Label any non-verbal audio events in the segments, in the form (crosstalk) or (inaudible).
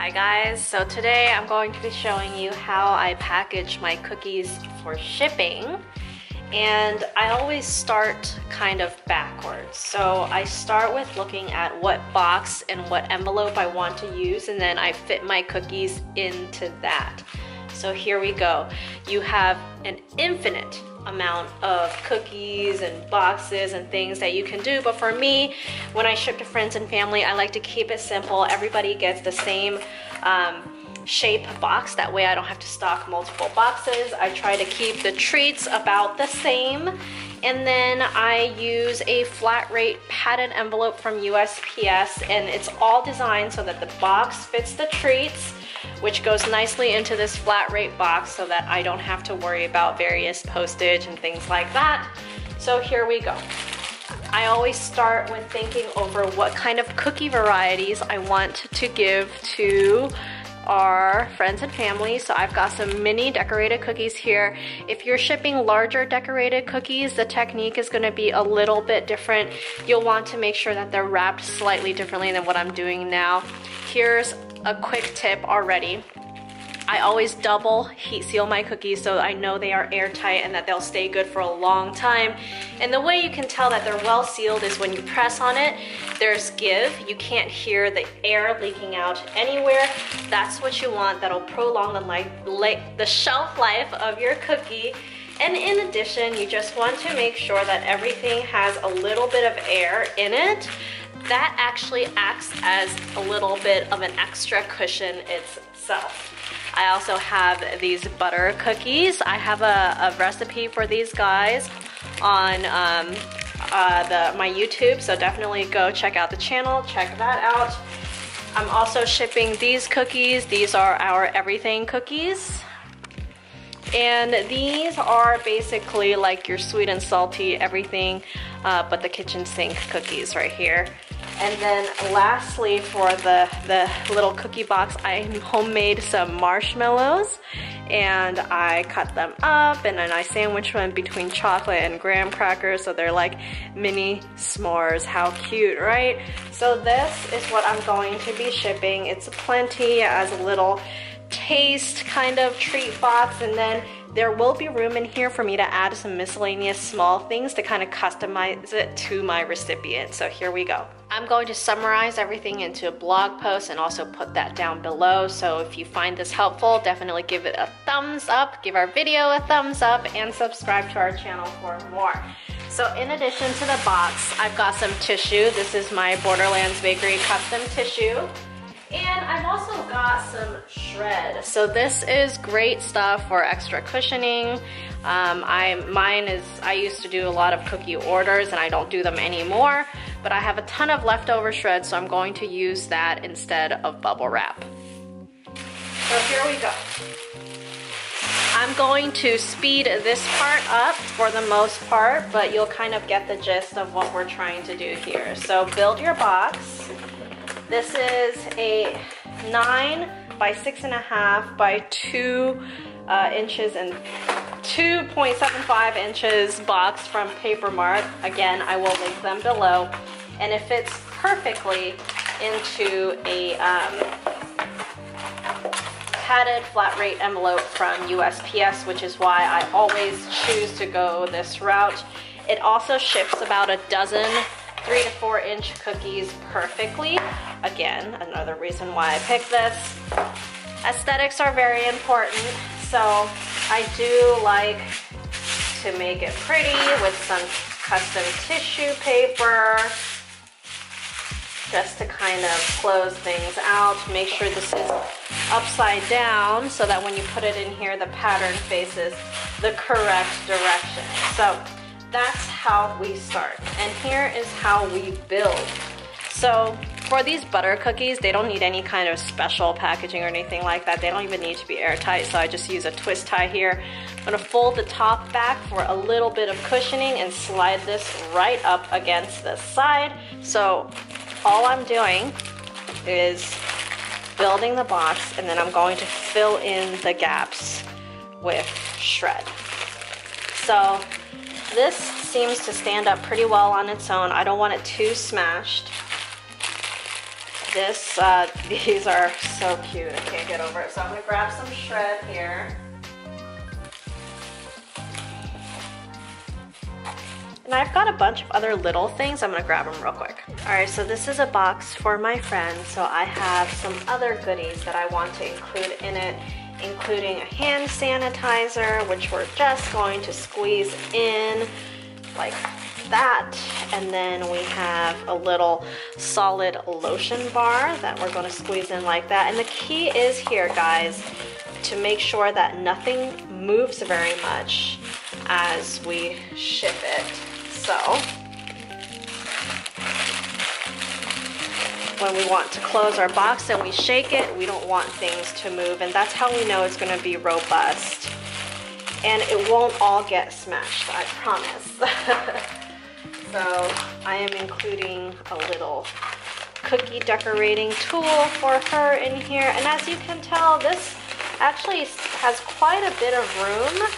Hi guys, so today I'm going to be showing you how I package my cookies for shipping. And I always start kind of backwards. So I start with looking at what box and what envelope I want to use and then I fit my cookies into that. So here we go. You have an infinite amount of cookies and boxes and things that you can do. But for me, when I ship to friends and family, I like to keep it simple. Everybody gets the same um, shape box. That way I don't have to stock multiple boxes. I try to keep the treats about the same. And then I use a flat rate padded envelope from USPS and it's all designed so that the box fits the treats which goes nicely into this flat rate box so that I don't have to worry about various postage and things like that. So here we go. I always start with thinking over what kind of cookie varieties I want to give to our friends and family. So I've got some mini decorated cookies here. If you're shipping larger decorated cookies, the technique is gonna be a little bit different. You'll want to make sure that they're wrapped slightly differently than what I'm doing now. Here's a quick tip already. I always double heat seal my cookies so I know they are airtight and that they'll stay good for a long time. And the way you can tell that they're well sealed is when you press on it, there's give. You can't hear the air leaking out anywhere. That's what you want. That'll prolong the, life, the shelf life of your cookie. And in addition, you just want to make sure that everything has a little bit of air in it that actually acts as a little bit of an extra cushion itself. I also have these butter cookies. I have a, a recipe for these guys on um, uh, the, my YouTube, so definitely go check out the channel, check that out. I'm also shipping these cookies. These are our everything cookies. And these are basically like your sweet and salty everything, uh, but the kitchen sink cookies right here. And then lastly for the, the little cookie box, I homemade some marshmallows and I cut them up and then I sandwiched them between chocolate and graham crackers so they're like mini s'mores. How cute, right? So this is what I'm going to be shipping. It's plenty as a little taste kind of treat box and then there will be room in here for me to add some miscellaneous small things to kind of customize it to my recipient. So here we go. I'm going to summarize everything into a blog post and also put that down below. So if you find this helpful, definitely give it a thumbs up, give our video a thumbs up, and subscribe to our channel for more. So in addition to the box, I've got some tissue. This is my Borderlands Bakery custom tissue. And I've also got some shred. So this is great stuff for extra cushioning. Um, I Mine is, I used to do a lot of cookie orders and I don't do them anymore, but I have a ton of leftover shred, so I'm going to use that instead of bubble wrap. So here we go. I'm going to speed this part up for the most part, but you'll kind of get the gist of what we're trying to do here. So build your box. This is a nine by six and a half by two uh, inches and 2.75 inches box from Paper Mart. Again, I will link them below. And it fits perfectly into a um, padded flat rate envelope from USPS, which is why I always choose to go this route. It also ships about a dozen three to four inch cookies perfectly. Again, another reason why I picked this. Aesthetics are very important, so I do like to make it pretty with some custom tissue paper just to kind of close things out. Make sure this is upside down so that when you put it in here, the pattern faces the correct direction. So that's how we start. And here is how we build. So for these butter cookies, they don't need any kind of special packaging or anything like that. They don't even need to be airtight, so I just use a twist tie here. I'm gonna fold the top back for a little bit of cushioning and slide this right up against the side. So all I'm doing is building the box and then I'm going to fill in the gaps with shred. So this seems to stand up pretty well on its own. I don't want it too smashed. this, uh, (laughs) these are so cute. I can't get over it. So I'm gonna grab some shred here. And I've got a bunch of other little things. I'm gonna grab them real quick. All right, so this is a box for my friend. So I have some other goodies that I want to include in it, including a hand sanitizer, which we're just going to squeeze in like that. And then we have a little solid lotion bar that we're gonna squeeze in like that. And the key is here, guys, to make sure that nothing moves very much as we ship it. So, when we want to close our box and we shake it, we don't want things to move. And that's how we know it's gonna be robust. And it won't all get smashed, I promise. (laughs) so I am including a little cookie decorating tool for her in here. And as you can tell, this actually has quite a bit of room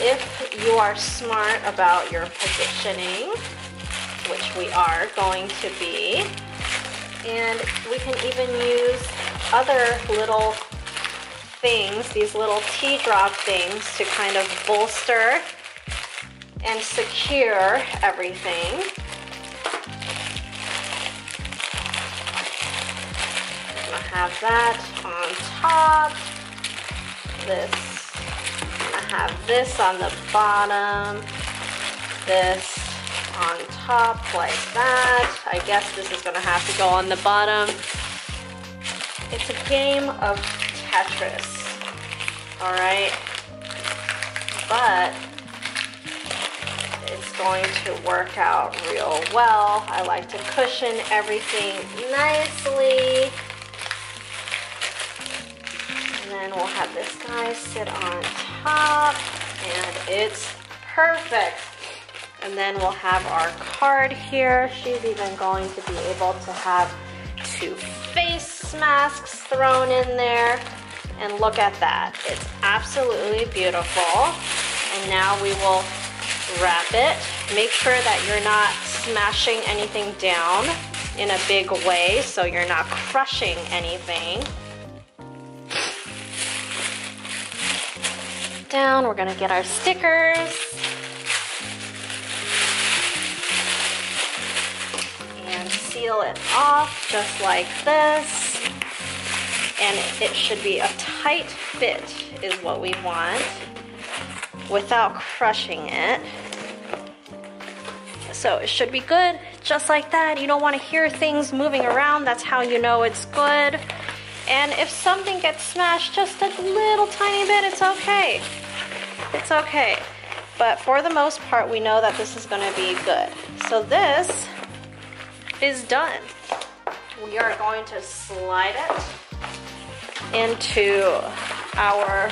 if you are smart about your positioning, which we are going to be, and we can even use other little things, these little tea drop things to kind of bolster and secure everything. I have that on top. This I have this on the bottom, this on top like that. I guess this is gonna have to go on the bottom. It's a game of Tetris, all right? But it's going to work out real well. I like to cushion everything nicely. And then we'll have this guy sit on top and it's perfect. And then we'll have our card here. She's even going to be able to have two face masks thrown in there. And look at that. It's absolutely beautiful. And now we will wrap it. Make sure that you're not smashing anything down in a big way so you're not crushing anything. down. We're gonna get our stickers. Seal it off just like this. And it should be a tight fit is what we want without crushing it. So it should be good, just like that. You don't wanna hear things moving around. That's how you know it's good. And if something gets smashed just a little tiny bit, it's okay. It's okay. But for the most part, we know that this is gonna be good. So this is done. We are going to slide it into our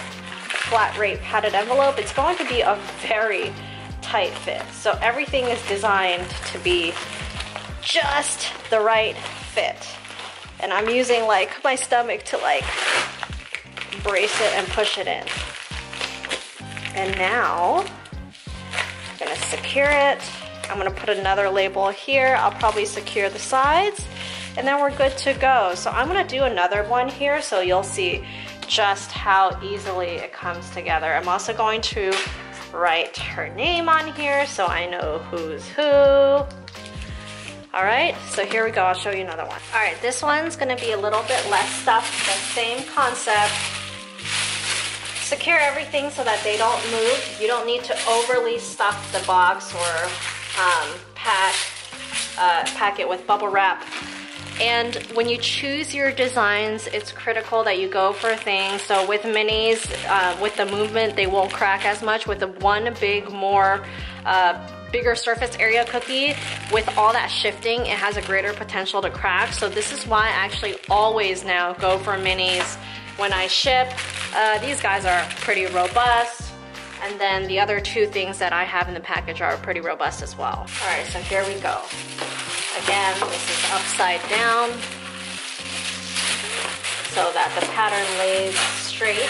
flat rate padded envelope. It's going to be a very tight fit. So everything is designed to be just the right fit. And I'm using like my stomach to like brace it and push it in. And now, I'm gonna secure it. I'm gonna put another label here. I'll probably secure the sides and then we're good to go. So I'm gonna do another one here so you'll see just how easily it comes together. I'm also going to write her name on here so I know who's who. All right, so here we go, I'll show you another one. All right, this one's gonna be a little bit less stuffed, the same concept, secure everything so that they don't move. You don't need to overly stuff the box or um, pack, uh, pack it with bubble wrap. And when you choose your designs, it's critical that you go for things. So with minis, uh, with the movement, they won't crack as much. With the one big, more uh, bigger surface area cookie, with all that shifting, it has a greater potential to crack. So this is why I actually always now go for minis when I ship. Uh, these guys are pretty robust. And then the other two things that I have in the package are pretty robust as well. All right, so here we go. Again, this is upside down so that the pattern lays straight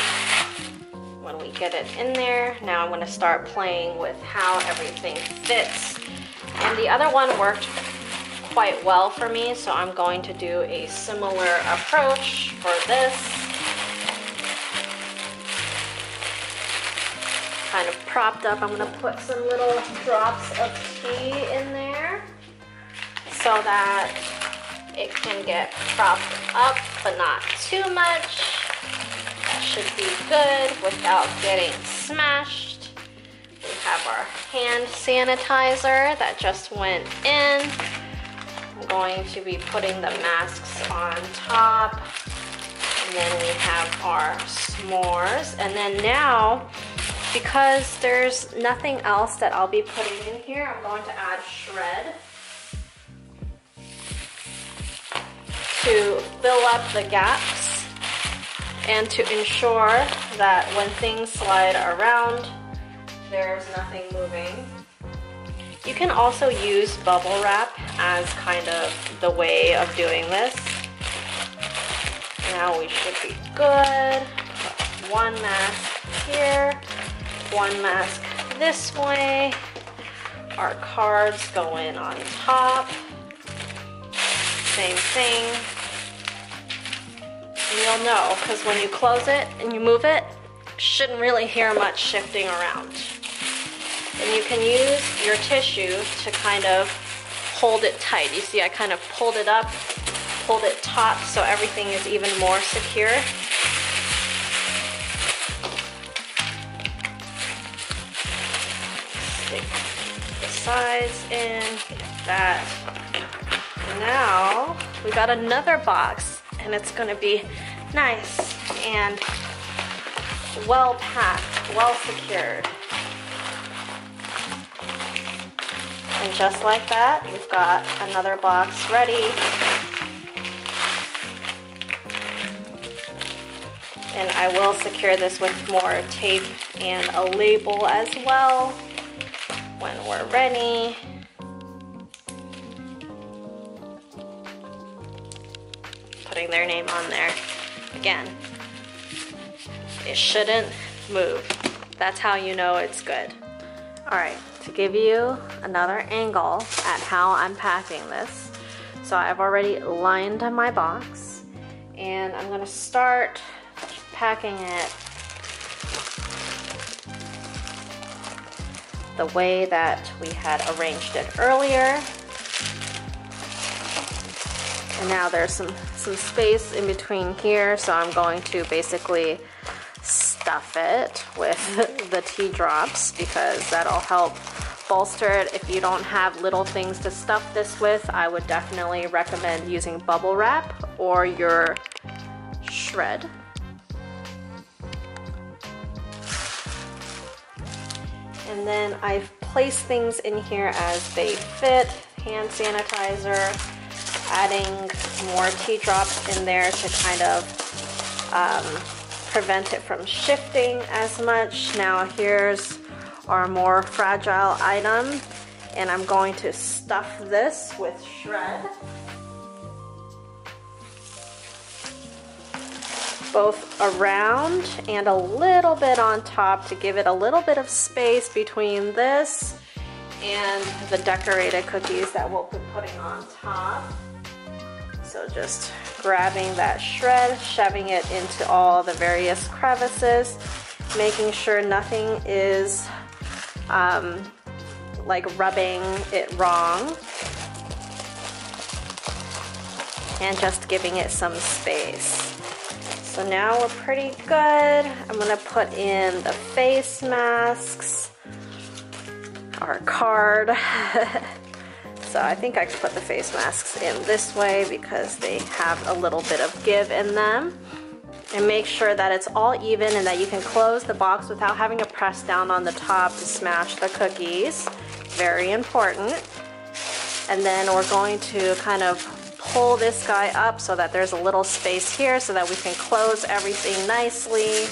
when we get it in there. Now I'm gonna start playing with how everything fits. And the other one worked quite well for me, so I'm going to do a similar approach for this. Kind of propped up, I'm gonna put some little drops of tea in there so that it can get propped up, but not too much. That should be good without getting smashed. We have our hand sanitizer that just went in. I'm going to be putting the masks on top. And then we have our s'mores. And then now, because there's nothing else that I'll be putting in here, I'm going to add shred. to fill up the gaps and to ensure that when things slide around, there's nothing moving. You can also use bubble wrap as kind of the way of doing this. Now we should be good. One mask here, one mask this way. Our cards go in on top. Same thing. And you'll know, because when you close it and you move it, shouldn't really hear much shifting around. And you can use your tissue to kind of hold it tight. You see I kind of pulled it up, pulled it taut so everything is even more secure. Stick the sides in, that. Now we got another box and it's gonna be nice and well packed, well secured. And just like that, we've got another box ready. And I will secure this with more tape and a label as well when we're ready. Putting their name on there. Again, it shouldn't move. That's how you know it's good. All right, to give you another angle at how I'm packing this. So I've already lined my box and I'm gonna start packing it the way that we had arranged it earlier. And now there's some, some space in between here, so I'm going to basically stuff it with (laughs) the tea drops because that'll help bolster it. If you don't have little things to stuff this with, I would definitely recommend using bubble wrap or your shred. And then I've placed things in here as they fit. Hand sanitizer, adding more tea drops in there to kind of um, prevent it from shifting as much. Now here's our more fragile item and I'm going to stuff this with shred. Both around and a little bit on top to give it a little bit of space between this and the decorated cookies that we'll be putting on top. So just grabbing that shred, shoving it into all the various crevices, making sure nothing is um, like rubbing it wrong and just giving it some space. So now we're pretty good. I'm gonna put in the face masks, our card. (laughs) So I think I could put the face masks in this way because they have a little bit of give in them. And make sure that it's all even and that you can close the box without having to press down on the top to smash the cookies. Very important. And then we're going to kind of pull this guy up so that there's a little space here so that we can close everything nicely.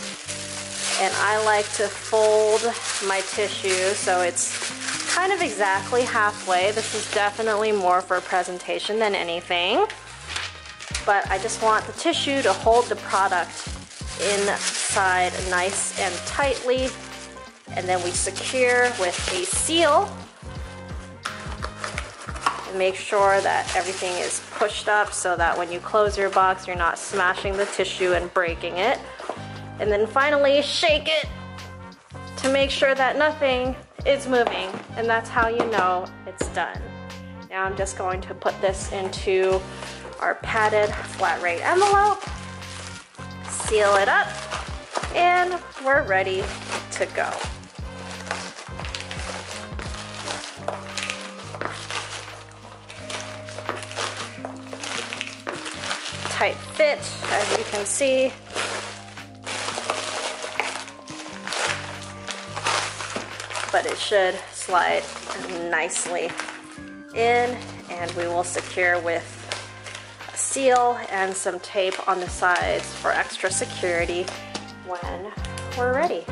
And I like to fold my tissue so it's kind of exactly halfway. This is definitely more for presentation than anything. But I just want the tissue to hold the product inside nice and tightly. And then we secure with a seal. Make sure that everything is pushed up so that when you close your box, you're not smashing the tissue and breaking it. And then finally, shake it to make sure that nothing is moving. And that's how you know it's done. Now I'm just going to put this into our padded flat rate envelope, seal it up, and we're ready to go. Tight fit, as you can see. But it should slide nicely in and we will secure with a seal and some tape on the sides for extra security when we're ready.